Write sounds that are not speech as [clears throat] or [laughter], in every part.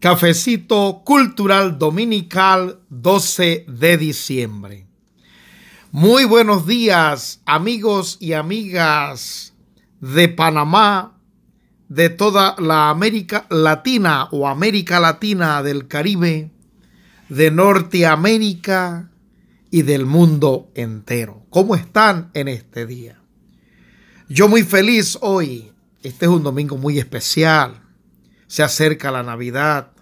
Cafecito Cultural Dominical 12 de diciembre. Muy buenos días amigos y amigas de Panamá, de toda la América Latina o América Latina del Caribe, de Norteamérica y del mundo entero. ¿Cómo están en este día? Yo muy feliz hoy. Este es un domingo muy especial se acerca la Navidad.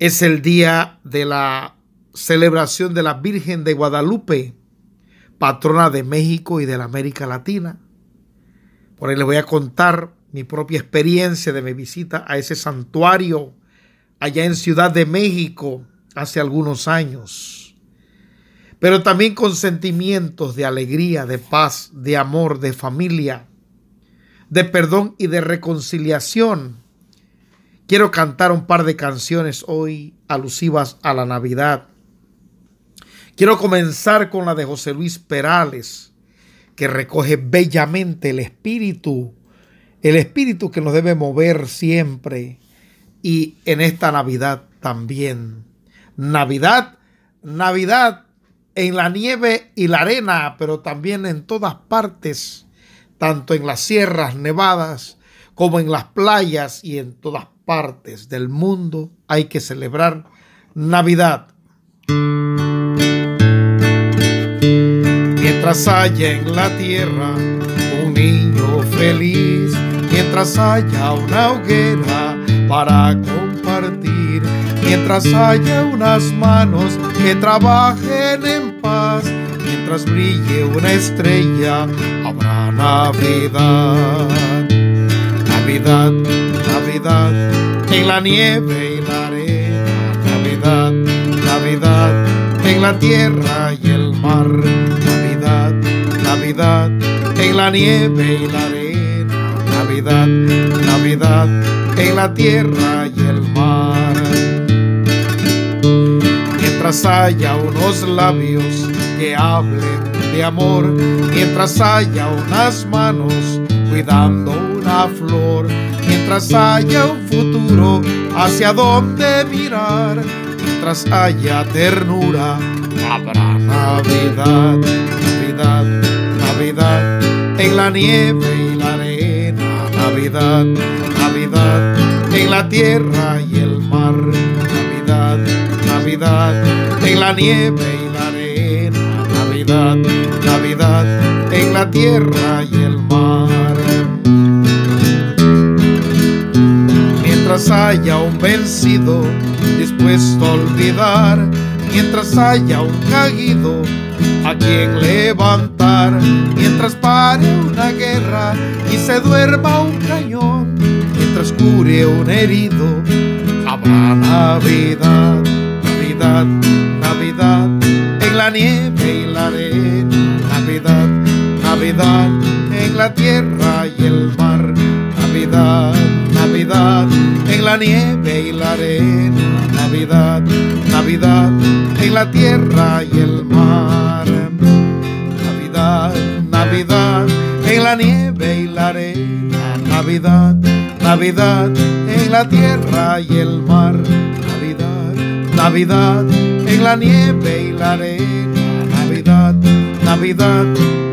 Es el día de la celebración de la Virgen de Guadalupe, patrona de México y de la América Latina. Por ahí les voy a contar mi propia experiencia de mi visita a ese santuario allá en Ciudad de México hace algunos años. Pero también con sentimientos de alegría, de paz, de amor, de familia, de perdón y de reconciliación Quiero cantar un par de canciones hoy alusivas a la Navidad. Quiero comenzar con la de José Luis Perales, que recoge bellamente el espíritu, el espíritu que nos debe mover siempre y en esta Navidad también. Navidad, Navidad en la nieve y la arena, pero también en todas partes, tanto en las sierras nevadas como en las playas y en todas partes del mundo hay que celebrar Navidad. Mientras haya en la tierra un niño feliz, mientras haya una hoguera para compartir, mientras haya unas manos que trabajen en paz, mientras brille una estrella, habrá Navidad. Navidad, Navidad, en la nieve y la arena. Navidad, Navidad, en la tierra y el mar. Navidad, Navidad, en la nieve y la arena. Navidad, Navidad, en la tierra y el mar. Mientras haya unos labios que hablen de amor, mientras haya unas manos cuidando una flor, mientras haya un futuro hacia donde mirar, mientras haya ternura, habrá Navidad, Navidad, Navidad, en la nieve y la arena, Navidad, Navidad, en la tierra y el mar, Navidad, Navidad, en la nieve y la arena, Navidad, Navidad, en la tierra y el mar. Mientras haya un vencido dispuesto a olvidar, mientras haya un caído a quien levantar, mientras pare una guerra y se duerma un cañón, mientras cure un herido, habrá Navidad, Navidad, Navidad, en la nieve y la arena, Navidad, Navidad, en la tierra y el mar, Navidad, Navidad en la nieve y la arena, Navidad, Navidad en la tierra y el mar. Navidad, Navidad en la nieve y la arena, Navidad, Navidad en la tierra y el mar. Navidad, Navidad en la nieve y la arena, Navidad, Navidad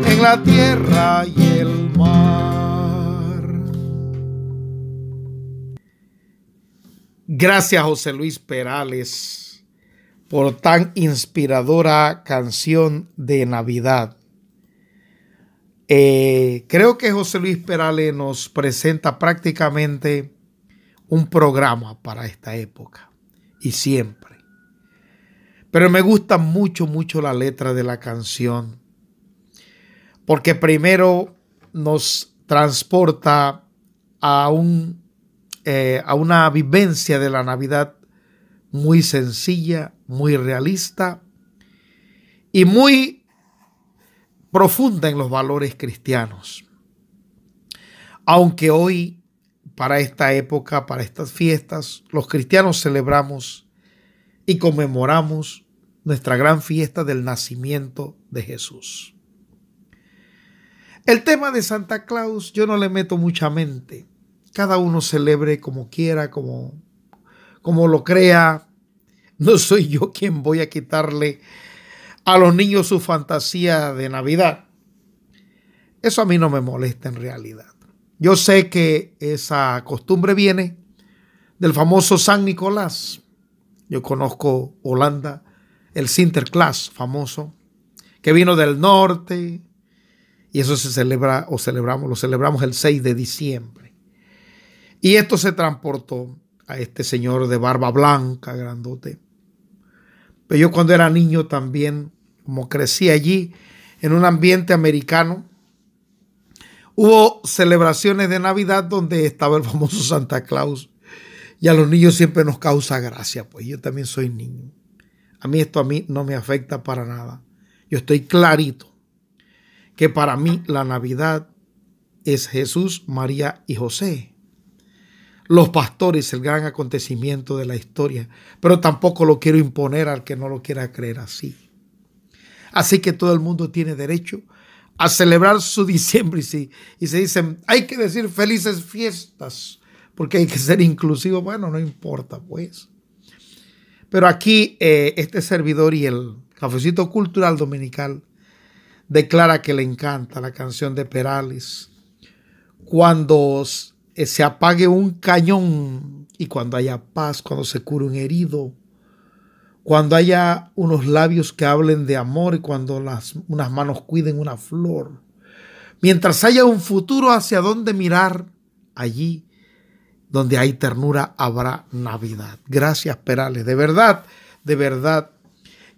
en la tierra y el mar. Gracias José Luis Perales por tan inspiradora canción de Navidad. Eh, creo que José Luis Perales nos presenta prácticamente un programa para esta época y siempre. Pero me gusta mucho, mucho la letra de la canción porque primero nos transporta a un eh, a una vivencia de la Navidad muy sencilla, muy realista y muy profunda en los valores cristianos. Aunque hoy, para esta época, para estas fiestas, los cristianos celebramos y conmemoramos nuestra gran fiesta del nacimiento de Jesús. El tema de Santa Claus yo no le meto mucha mente cada uno celebre como quiera, como, como lo crea. No soy yo quien voy a quitarle a los niños su fantasía de Navidad. Eso a mí no me molesta en realidad. Yo sé que esa costumbre viene del famoso San Nicolás. Yo conozco Holanda, el Sinterklaas famoso, que vino del norte, y eso se celebra o celebramos, lo celebramos el 6 de diciembre. Y esto se transportó a este señor de barba blanca, grandote. Pero yo cuando era niño también, como crecí allí en un ambiente americano, hubo celebraciones de Navidad donde estaba el famoso Santa Claus. Y a los niños siempre nos causa gracia, pues yo también soy niño. A mí esto a mí no me afecta para nada. Yo estoy clarito que para mí la Navidad es Jesús, María y José. Los pastores, el gran acontecimiento de la historia, pero tampoco lo quiero imponer al que no lo quiera creer así. Así que todo el mundo tiene derecho a celebrar su [laughs] diciembre y, y se dicen, hay que decir felices fiestas, porque hay que ser inclusivo. Bueno, no importa, pues. Pero aquí eh, este servidor y el cafecito cultural dominical declara que le encanta la canción de Perales. Cuando se apague un cañón y cuando haya paz, cuando se cure un herido, cuando haya unos labios que hablen de amor y cuando las, unas manos cuiden una flor. Mientras haya un futuro hacia donde mirar, allí donde hay ternura habrá Navidad. Gracias, Perales. De verdad, de verdad,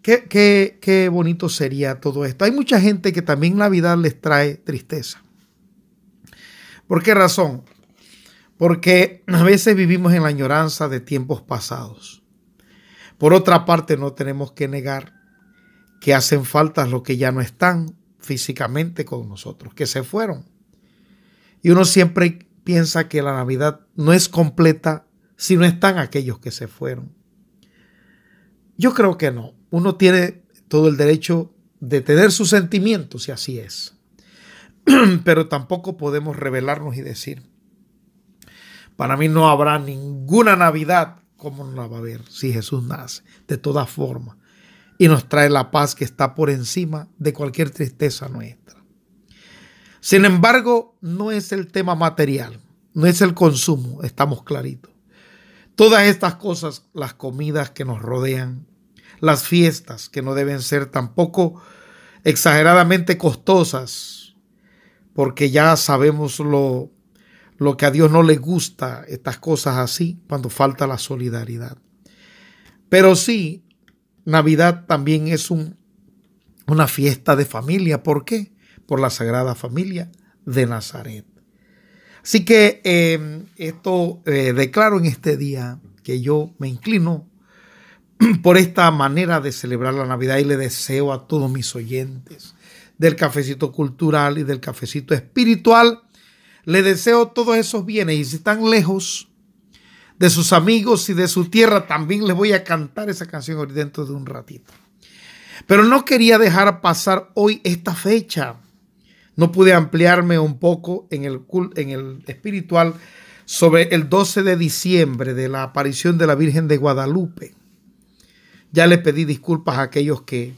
Qué, bonito sería todo esto. Hay mucha gente que también Navidad les trae tristeza. ¿Por qué razón? Porque a veces vivimos en la añoranza de tiempos pasados. Por otra parte, no tenemos que negar que hacen falta los que ya no están físicamente con nosotros, que se fueron. Y uno siempre piensa que la Navidad no es completa si no están aquellos que se fueron. Yo creo que no uno tiene todo el derecho de tener sus sentimientos, y así es. [clears throat] Pero tampoco podemos revelarnos y decir, para mí no habrá ninguna Navidad como no la va a haber si Jesús nace, de todas formas, y nos trae la paz que está por encima de cualquier tristeza nuestra. Sin embargo, no es el tema material, no es el consumo, estamos claritos. Todas estas cosas, las comidas que nos rodean, las fiestas, que no deben ser tampoco exageradamente costosas, porque ya sabemos lo, lo que a Dios no le gusta, estas cosas así, cuando falta la solidaridad. Pero sí, Navidad también es un, una fiesta de familia. ¿Por qué? Por la Sagrada Familia de Nazaret. Así que eh, esto eh, declaro en este día que yo me inclino [clears throat] por esta manera de celebrar la Navidad y le deseo a todos mis oyentes del cafecito cultural y del cafecito espiritual, le deseo todos esos bienes y si están lejos de sus amigos y de su tierra, también les voy a cantar esa canción dentro de un ratito. Pero no quería dejar pasar hoy esta fecha. No pude ampliarme un poco en el, espiritual sobre el 12 de diciembre de la aparición de la Virgen de Guadalupe. Ya le pedí disculpas a aquellos que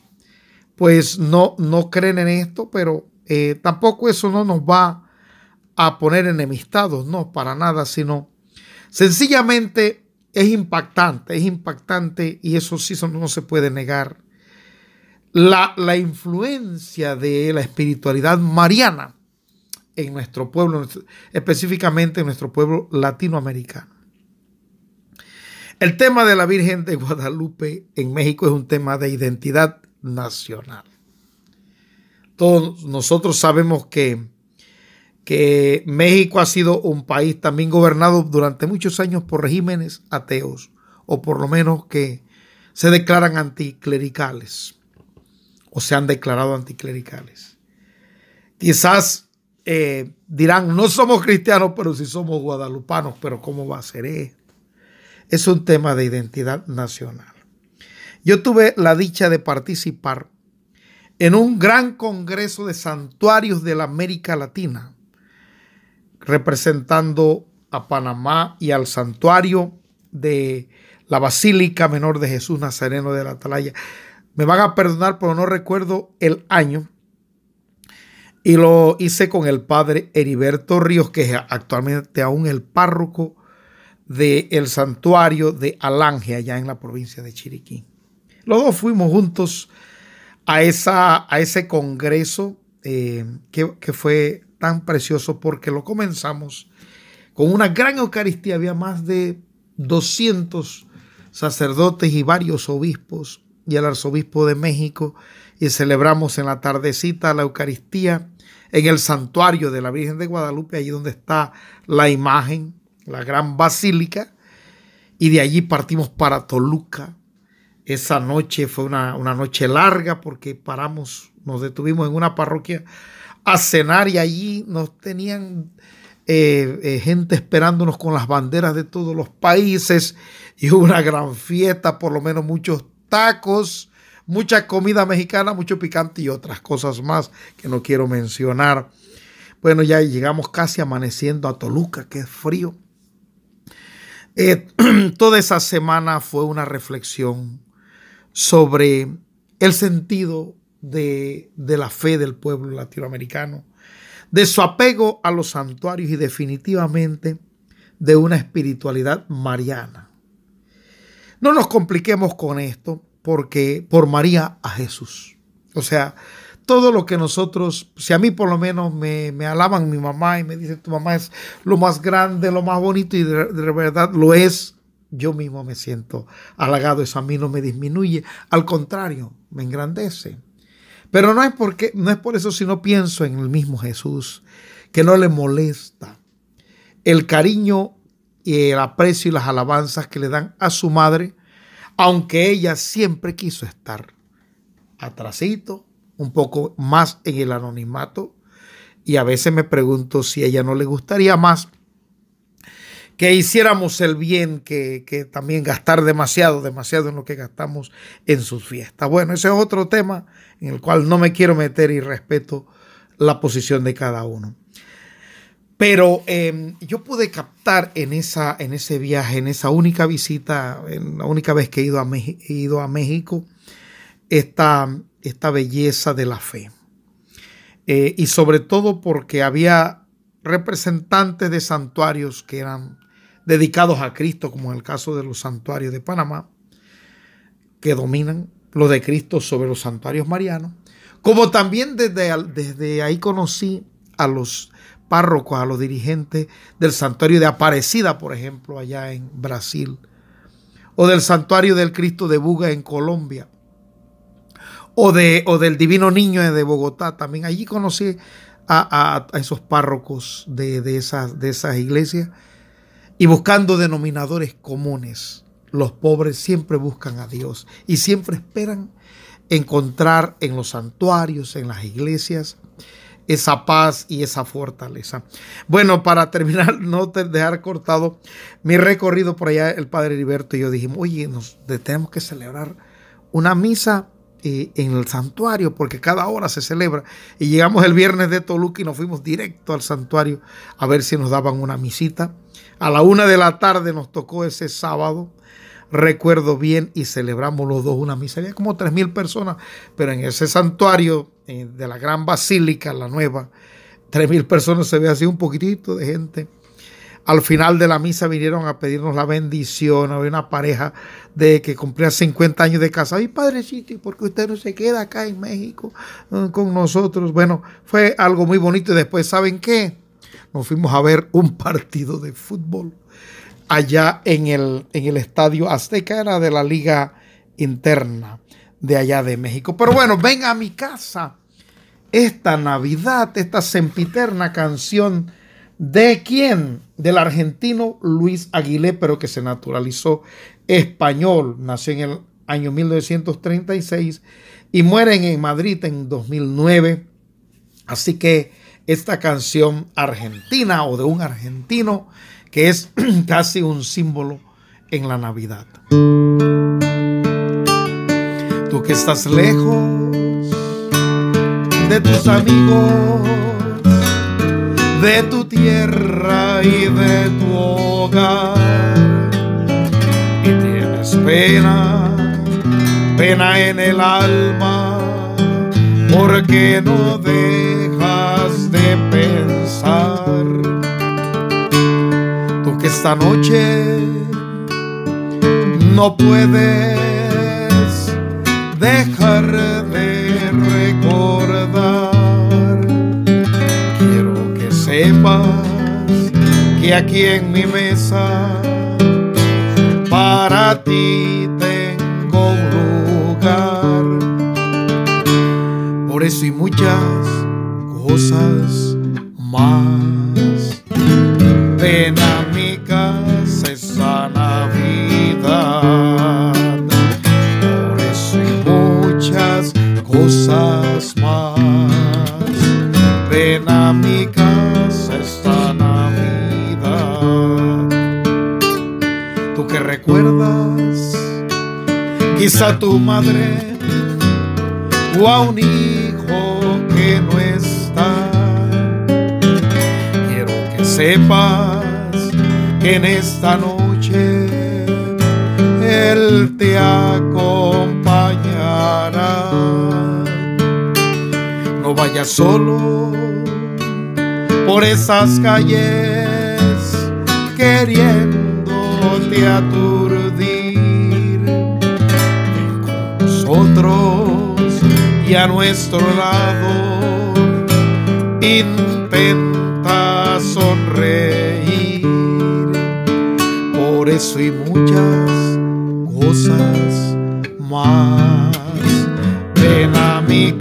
pues no, no creen en esto, pero eh, tampoco eso no nos va a poner enemistados, no, para nada, sino sencillamente es impactante, es impactante y eso sí no se puede negar. La, la influencia de la espiritualidad mariana en nuestro pueblo, específicamente en nuestro pueblo latinoamericano. El tema de la Virgen de Guadalupe en México es un tema de identidad nacional. Todos nosotros sabemos que, que México ha sido un país también gobernado durante muchos años por regímenes ateos, o por lo menos que se declaran anticlericales, o se han declarado anticlericales. Quizás eh, dirán, no somos cristianos, pero sí somos guadalupanos, pero ¿cómo va a ser esto? es un tema de identidad nacional. Yo tuve la dicha de participar en un gran congreso de santuarios de la América Latina, representando a Panamá y al santuario de la Basílica Menor de Jesús Nazareno de la Atalaya. Me van a perdonar, pero no recuerdo el año. Y lo hice con el padre Heriberto Ríos, que es actualmente aún el párroco del santuario de Alange, allá en la provincia de Chiriquí. Los dos fuimos juntos a, esa, a ese congreso eh, que, que fue tan precioso porque lo comenzamos con una gran Eucaristía. Había más de 200 sacerdotes y varios obispos y el arzobispo de México y celebramos en la tardecita la Eucaristía en el santuario de la Virgen de Guadalupe, allí donde está la imagen, la gran basílica, y de allí partimos para Toluca. Esa noche fue una, noche larga porque paramos, nos detuvimos en una parroquia a cenar y allí nos tenían eh, eh, gente esperándonos con las banderas de todos los países y una gran fiesta, por lo menos muchos tacos, mucha comida mexicana, mucho picante y otras cosas más que no quiero mencionar. Bueno, ya llegamos casi amaneciendo a Toluca, que es frío. Eh, [clears throat] toda esa semana fue una reflexión sobre el sentido de, de la fe del pueblo latinoamericano, de su apego a los santuarios y definitivamente de una espiritualidad mariana. No nos compliquemos con esto porque por María a Jesús. O sea, todo lo que nosotros, si a mí por lo menos me, alaban mi mamá y me dicen tu mamá es lo más grande, lo más bonito y de, verdad lo es, yo mismo me siento halagado, eso a mí no me disminuye, al contrario, me engrandece. Pero no es porque no es por eso sino pienso en el mismo Jesús, que no le molesta el cariño y el aprecio y las alabanzas que le dan a su madre aunque ella siempre quiso estar atrasito, un poco más en el anonimato, y a veces me pregunto si a ella no le gustaría más que hiciéramos el bien que, que, también gastar demasiado, demasiado en lo que gastamos en sus fiestas. Bueno, ese es otro tema en el cual no me quiero meter y respeto la posición de cada uno. Pero em, yo pude captar en, esa, en ese viaje, en esa única visita, en la única vez que he ido a, ido a México, esta, esta, belleza de la fe. Eh, y sobre todo porque había representantes de santuarios que eran dedicados a Cristo, como en el caso de los santuarios de Panamá, que dominan lo de Cristo sobre los santuarios marianos. Como también desde, desde ahí conocí a los párrocos, a los dirigentes del santuario de Aparecida, por ejemplo, allá en Brasil, o del santuario del Cristo de Buga en Colombia, o, de, o del Divino Niño de Bogotá. También allí conocí a, esos párrocos de, de, esas, de esas iglesias y buscando denominadores comunes. Los pobres siempre buscan a Dios y siempre esperan encontrar en los santuarios, en las iglesias, esa paz y esa fortaleza. Bueno, para terminar, [laughs] no dejar cortado mi recorrido por allá, el padre Heriberto y yo dijimos, oye, nos tenemos que celebrar una misa eh, en el santuario, porque cada hora se celebra. Y llegamos el viernes de Toluca y nos fuimos directo al santuario a ver si nos daban una misita. A la una de la tarde nos tocó ese sábado recuerdo bien, y celebramos los dos una misa. Había como tres mil personas, pero en ese santuario eh, de la gran basílica, la nueva, tres mil personas se ve así un poquitito de gente. Al final de la misa vinieron a pedirnos la bendición. Había una pareja de que cumplía 50 años de casa. Ay, padrecito, ¿y por qué usted no se queda acá en México eh, con nosotros? Bueno, fue algo muy bonito. Y después, ¿saben qué? Nos fuimos a ver un partido de fútbol allá en el, en el estadio Azteca, era de la liga interna de allá de México. Pero bueno, ven a mi casa esta Navidad, esta sempiterna canción de quién? Del argentino Luis Aguilé, pero que se naturalizó español, nació en el año 1936 y muere en Madrid en 2009. Así que esta canción argentina o de un argentino que es [clears throat] casi un símbolo en la Navidad. Tú que estás lejos de tus amigos, de tu tierra y de tu hogar, y tienes pena, pena en el alma, porque no dejas esta noche no puedes dejar de recordar. Quiero que sepas que aquí en mi mesa para ti tengo un lugar. Por eso y muchas cosas más. Ven quizá tu madre o a un hijo que no está. Quiero que sepas que en esta noche Él te acompañará. No vayas solo por esas calles queriéndote aturdir. Y a nuestro lado intenta sonreír. Por eso y muchas cosas más. Ven a mi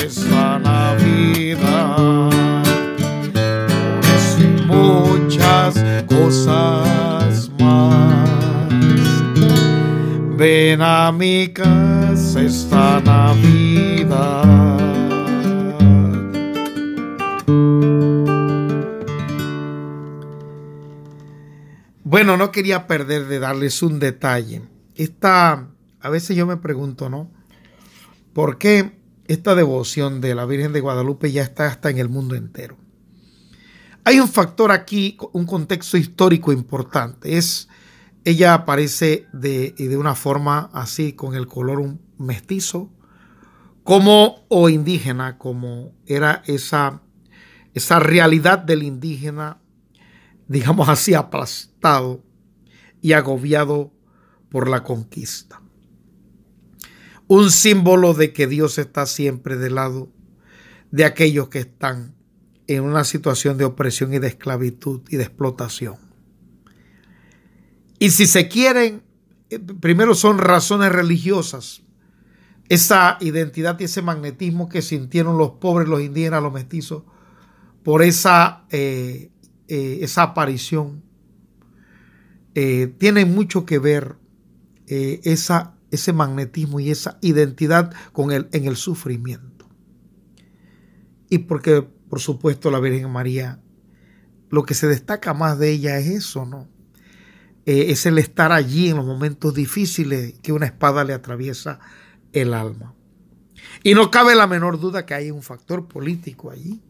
esta Navidad. Por eso y muchas cosas más. Ven esta Navidad. Bueno, no quería perder de darles un detalle. Esta, a veces yo me pregunto, ¿no? ¿Por qué esta devoción de la Virgen de Guadalupe ya está hasta en el mundo entero? Hay un factor aquí, un contexto histórico importante. Es, ella aparece de, de una forma así, con el color un mestizo, como o indígena, como era esa, esa realidad del indígena, digamos así, aplastado y agobiado por la conquista. Un símbolo de que Dios está siempre del lado de aquellos que están en una situación de opresión y de esclavitud y de explotación. Y si se quieren, primero son razones religiosas, esa identidad y ese magnetismo que sintieron los pobres, los indígenas, los mestizos, por esa, eh, eh, esa aparición, eh, tiene mucho que ver eh, esa, ese magnetismo y esa identidad con el, en el sufrimiento. Y porque, por supuesto, la Virgen María, lo que se destaca más de ella es eso, ¿no? Es el estar allí en los momentos difíciles que una espada le atraviesa el alma. Y no cabe la menor duda que hay un factor político allí.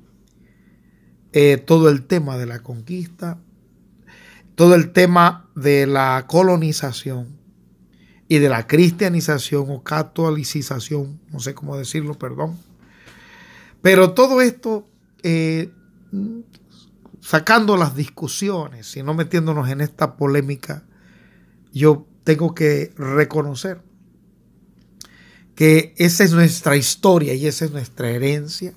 Eh, todo el tema de la conquista, todo el tema de la colonización y de la cristianización o catolicización, no sé cómo decirlo, perdón. Pero todo esto, eh, sacando las discusiones y no metiéndonos en esta polémica, yo tengo que reconocer que esa es nuestra historia y esa es nuestra herencia.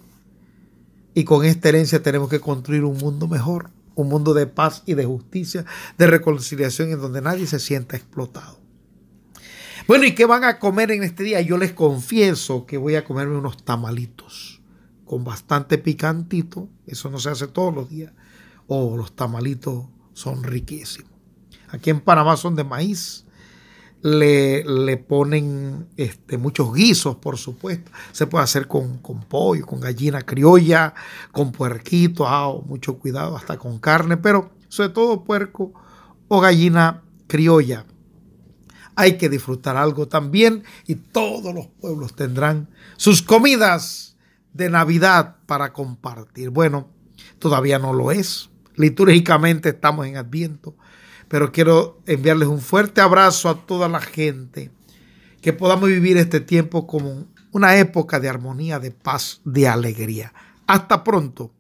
Y con esta herencia tenemos que construir un mundo mejor, un mundo de paz y de justicia, de reconciliación en donde nadie se sienta explotado. Bueno, ¿y qué van a comer en este día? Yo les confieso que voy a comerme unos tamalitos con bastante picantito. Eso no se hace todos los días. Oh, los tamalitos son riquísimos. Aquí en Panamá son de maíz le, le ponen este, muchos guisos, por supuesto. Se puede hacer con, con pollo, con gallina criolla, con puerquito, ah, mucho cuidado, hasta con carne, pero sobre todo puerco o gallina criolla. Hay que disfrutar algo también y todos los pueblos tendrán sus comidas de Navidad para compartir. Bueno, todavía no lo es. Litúrgicamente estamos en Adviento, pero quiero enviarles un fuerte abrazo a toda la gente, que podamos vivir este tiempo como una época de armonía, de paz, de alegría. Hasta pronto.